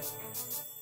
うん。